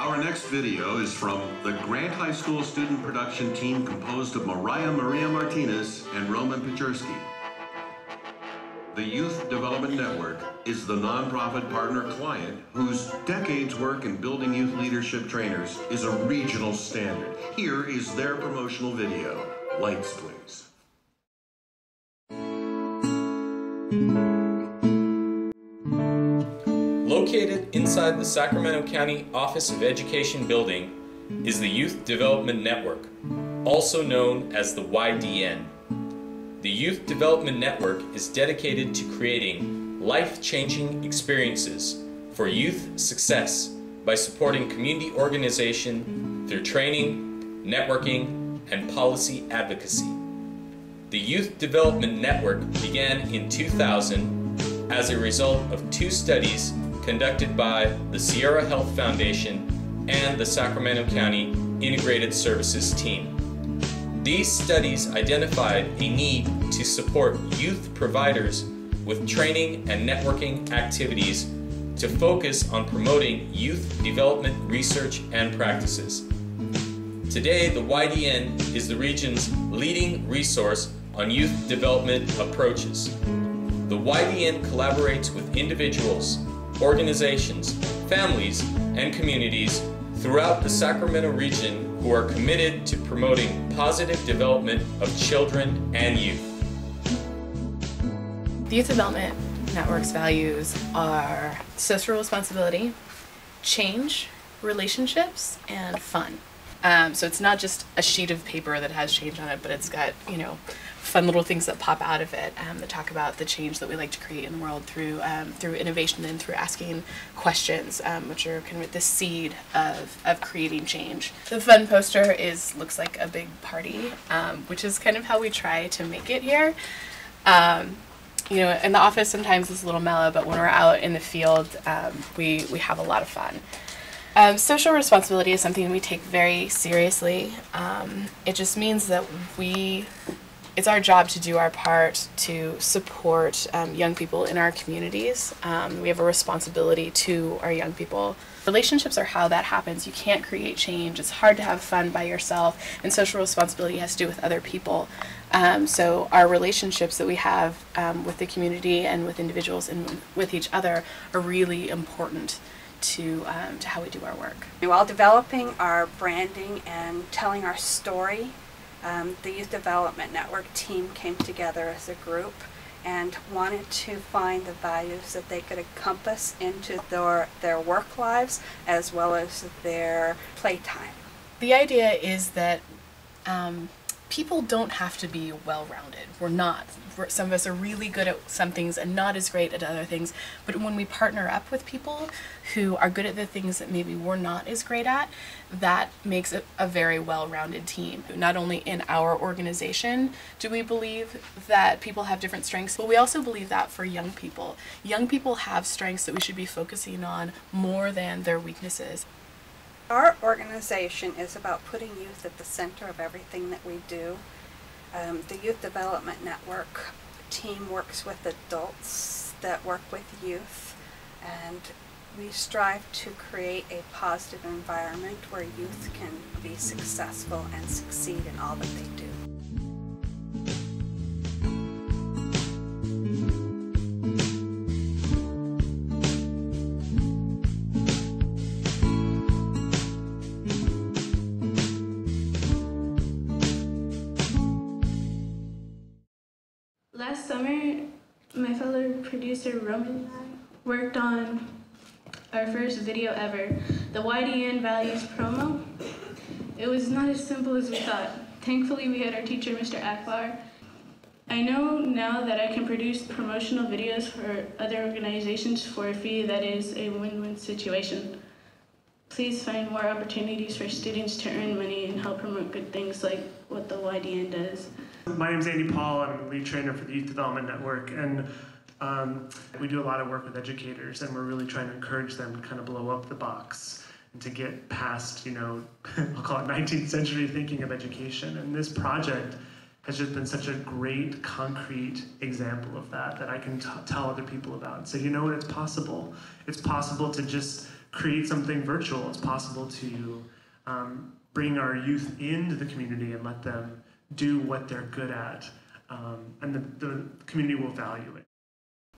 Our next video is from the Grant High School student production team composed of Mariah Maria Martinez and Roman Pechersky. The Youth Development Network is the nonprofit partner client whose decades work in building youth leadership trainers is a regional standard. Here is their promotional video. Lights, please. Located inside the Sacramento County Office of Education building is the Youth Development Network, also known as the YDN. The Youth Development Network is dedicated to creating life changing experiences for youth success by supporting community organization through training, networking, and policy advocacy. The Youth Development Network began in 2000 as a result of two studies conducted by the Sierra Health Foundation and the Sacramento County Integrated Services Team. These studies identified a need to support youth providers with training and networking activities to focus on promoting youth development research and practices. Today, the YDN is the region's leading resource on youth development approaches. The YDN collaborates with individuals, organizations, families, and communities throughout the Sacramento region who are committed to promoting positive development of children and youth. The Youth Development Network's values are social responsibility, change, relationships, and fun. Um, so it's not just a sheet of paper that has change on it, but it's got, you know, fun little things that pop out of it um, that talk about the change that we like to create in the world through um, through innovation and through asking questions, um, which are kind of the seed of, of creating change. The fun poster is looks like a big party, um, which is kind of how we try to make it here. Um, you know, in the office sometimes it's a little mellow, but when we're out in the field, um, we we have a lot of fun. Um, social responsibility is something we take very seriously. Um, it just means that we, it's our job to do our part to support um, young people in our communities. Um, we have a responsibility to our young people. Relationships are how that happens. You can't create change. It's hard to have fun by yourself, and social responsibility has to do with other people. Um, so our relationships that we have um, with the community and with individuals and with each other are really important to, um, to how we do our work. While developing our branding and telling our story, um, the Youth Development Network team came together as a group and wanted to find the values that they could encompass into their, their work lives as well as their playtime. The idea is that um, people don't have to be well rounded. We're not. We're, some of us are really good at some things and not as great at other things. But when we partner up with people who are good at the things that maybe we're not as great at, that makes it a very well rounded team. Not only in our organization do we believe that people have different strengths, but we also believe that for young people. Young people have strengths that we should be focusing on more than their weaknesses. Our organization is about putting youth at the center of everything that we do. Um, the Youth Development Network team works with adults that work with youth, and we strive to create a positive environment where youth can be successful and succeed in all that they do. Summer, my fellow producer Roman worked on our first video ever, the YDN Values promo. It was not as simple as we thought. Thankfully, we had our teacher, Mr. Akbar. I know now that I can produce promotional videos for other organizations for a fee that is a win-win situation. Please find more opportunities for students to earn money and help promote good things like what the YDN does. My name is Andy Paul. I'm the lead trainer for the Youth Development Network, and um, we do a lot of work with educators, and we're really trying to encourage them to kind of blow up the box and to get past, you know, I'll call it 19th century thinking of education. And this project has just been such a great, concrete example of that that I can tell other people about and say, you know what, it's possible. It's possible to just create something virtual. It's possible to um, bring our youth into the community and let them do what they're good at, um, and the, the community will value it.